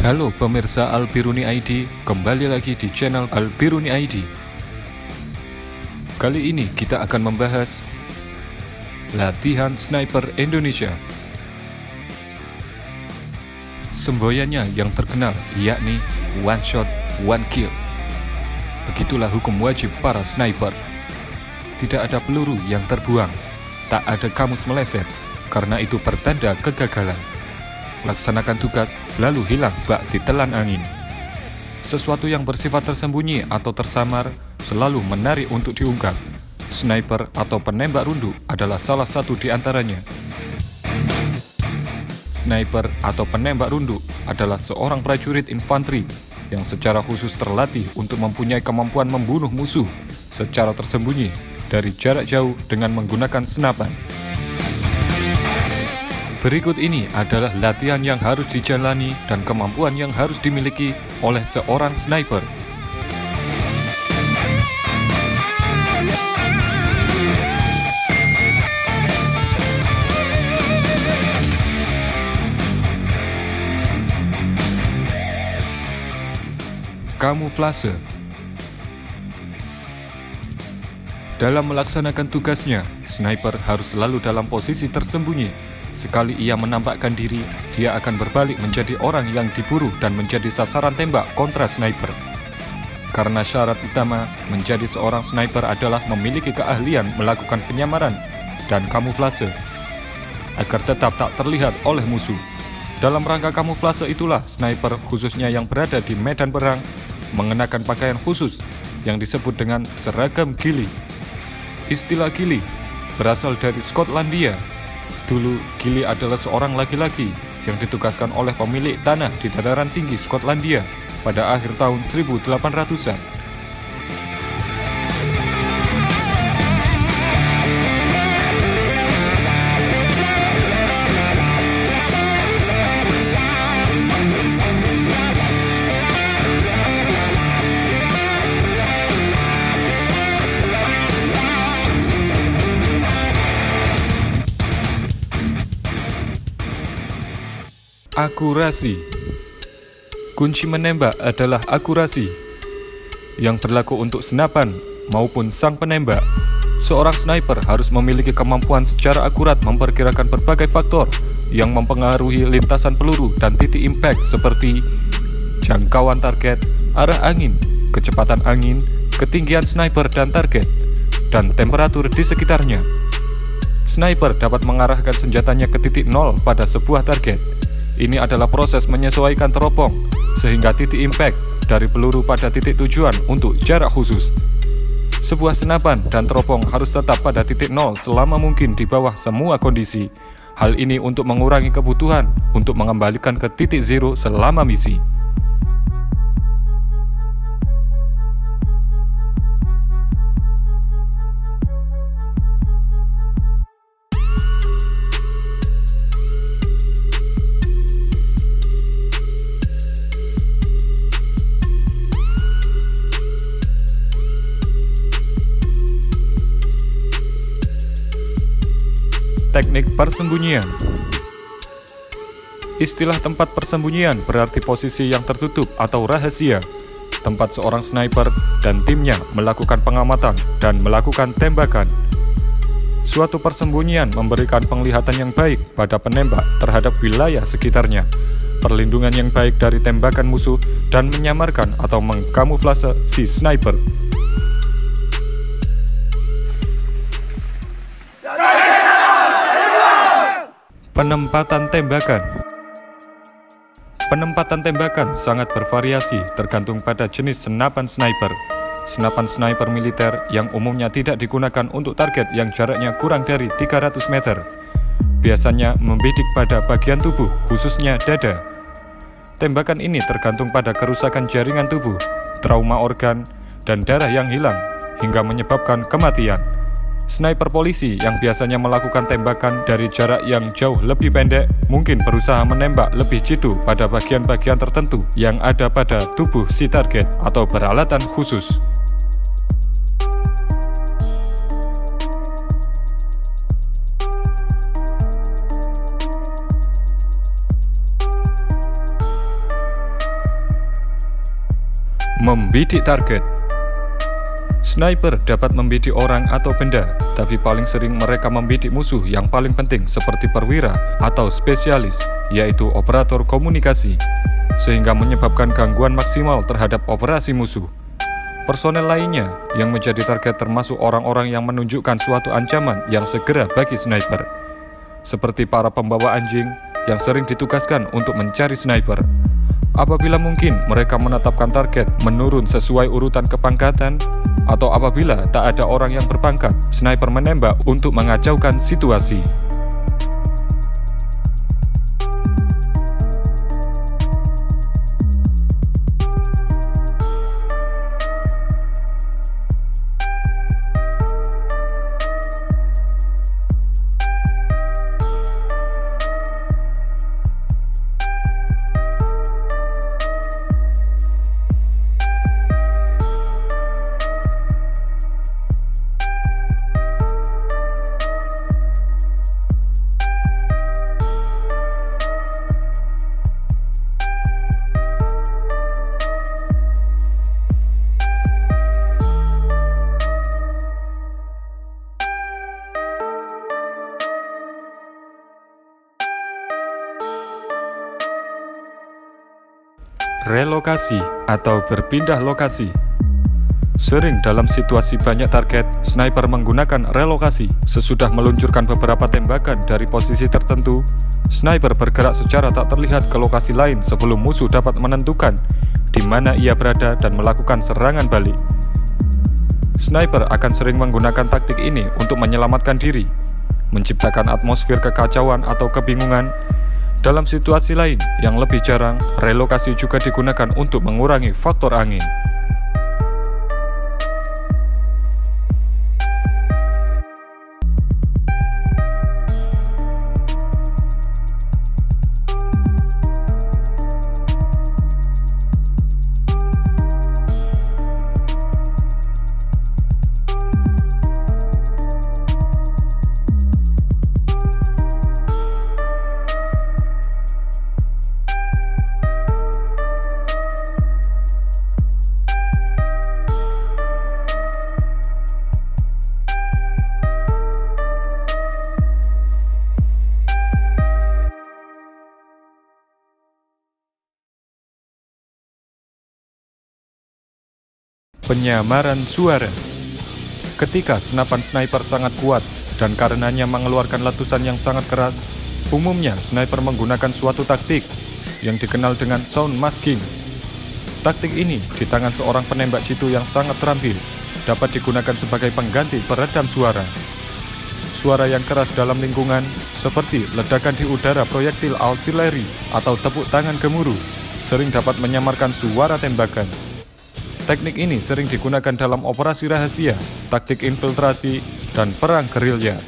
Halo pemirsa Albiruni ID, kembali lagi di channel Albiruni ID. Kali ini kita akan membahas latihan sniper Indonesia. Semboyannya yang terkenal yakni one shot, one kill. Begitulah hukum wajib para sniper. Tidak ada peluru yang terbuang, tak ada kamus meleset, karena itu pertanda kegagalan laksanakan tugas, lalu hilang bak ditelan angin. Sesuatu yang bersifat tersembunyi atau tersamar selalu menarik untuk diungkap. Sniper atau penembak rundu adalah salah satu di antaranya. Sniper atau penembak rundu adalah seorang prajurit infanteri yang secara khusus terlatih untuk mempunyai kemampuan membunuh musuh secara tersembunyi dari jarak jauh dengan menggunakan senapan. Berikut ini adalah latihan yang harus dijalani dan kemampuan yang harus dimiliki oleh seorang sniper. Kamuflase Dalam melaksanakan tugasnya, sniper harus selalu dalam posisi tersembunyi Sekali ia menampakkan diri, dia akan berbalik menjadi orang yang diburu dan menjadi sasaran tembak kontra sniper. Karena syarat utama menjadi seorang sniper adalah memiliki keahlian melakukan penyamaran dan kamuflase agar tetap tak terlihat oleh musuh. Dalam rangka kamuflase itulah sniper khususnya yang berada di medan perang mengenakan pakaian khusus yang disebut dengan seragam gili. Istilah gili berasal dari Skotlandia Dulu, Gili adalah seorang laki-laki yang ditugaskan oleh pemilik tanah di dataran tinggi Skotlandia pada akhir tahun 1800-an. Akurasi Kunci menembak adalah akurasi yang berlaku untuk senapan maupun sang penembak. Seorang sniper harus memiliki kemampuan secara akurat memperkirakan berbagai faktor yang mempengaruhi lintasan peluru dan titik impact seperti jangkauan target, arah angin, kecepatan angin, ketinggian sniper dan target, dan temperatur di sekitarnya. Sniper dapat mengarahkan senjatanya ke titik nol pada sebuah target ini adalah proses menyesuaikan teropong sehingga titik impact dari peluru pada titik tujuan untuk jarak khusus. Sebuah senapan dan teropong harus tetap pada titik nol selama mungkin di bawah semua kondisi. Hal ini untuk mengurangi kebutuhan untuk mengembalikan ke titik zero selama misi. Teknik persembunyian Istilah tempat persembunyian berarti posisi yang tertutup atau rahasia, tempat seorang sniper dan timnya melakukan pengamatan dan melakukan tembakan. Suatu persembunyian memberikan penglihatan yang baik pada penembak terhadap wilayah sekitarnya, perlindungan yang baik dari tembakan musuh, dan menyamarkan atau mengkamuflase si sniper. Penempatan tembakan Penempatan tembakan sangat bervariasi tergantung pada jenis senapan sniper. Senapan sniper militer yang umumnya tidak digunakan untuk target yang jaraknya kurang dari 300 meter. Biasanya membidik pada bagian tubuh, khususnya dada. Tembakan ini tergantung pada kerusakan jaringan tubuh, trauma organ, dan darah yang hilang, hingga menyebabkan kematian. Sniper polisi yang biasanya melakukan tembakan dari jarak yang jauh lebih pendek mungkin berusaha menembak lebih jitu pada bagian-bagian tertentu yang ada pada tubuh si target atau peralatan khusus. Membidik target Sniper dapat membidik orang atau benda, tapi paling sering mereka membidik musuh yang paling penting seperti perwira atau spesialis, yaitu operator komunikasi, sehingga menyebabkan gangguan maksimal terhadap operasi musuh. Personel lainnya yang menjadi target termasuk orang-orang yang menunjukkan suatu ancaman yang segera bagi sniper, seperti para pembawa anjing yang sering ditugaskan untuk mencari sniper. Apabila mungkin mereka menetapkan target menurun sesuai urutan kepangkatan, atau apabila tak ada orang yang berpangkat, sniper menembak untuk mengacaukan situasi. Relokasi atau berpindah lokasi. Sering dalam situasi banyak target, sniper menggunakan relokasi. Sesudah meluncurkan beberapa tembakan dari posisi tertentu, sniper bergerak secara tak terlihat ke lokasi lain sebelum musuh dapat menentukan di mana ia berada dan melakukan serangan balik. Sniper akan sering menggunakan taktik ini untuk menyelamatkan diri, menciptakan atmosfer kekacauan atau kebingungan dalam situasi lain yang lebih jarang, relokasi juga digunakan untuk mengurangi faktor angin. Penyamaran suara Ketika senapan sniper sangat kuat dan karenanya mengeluarkan letusan yang sangat keras, umumnya sniper menggunakan suatu taktik yang dikenal dengan sound masking. Taktik ini di tangan seorang penembak jitu yang sangat terampil dapat digunakan sebagai pengganti peredam suara. Suara yang keras dalam lingkungan seperti ledakan di udara proyektil artileri atau tepuk tangan gemuruh sering dapat menyamarkan suara tembakan. Teknik ini sering digunakan dalam operasi rahasia, taktik infiltrasi, dan perang gerilya.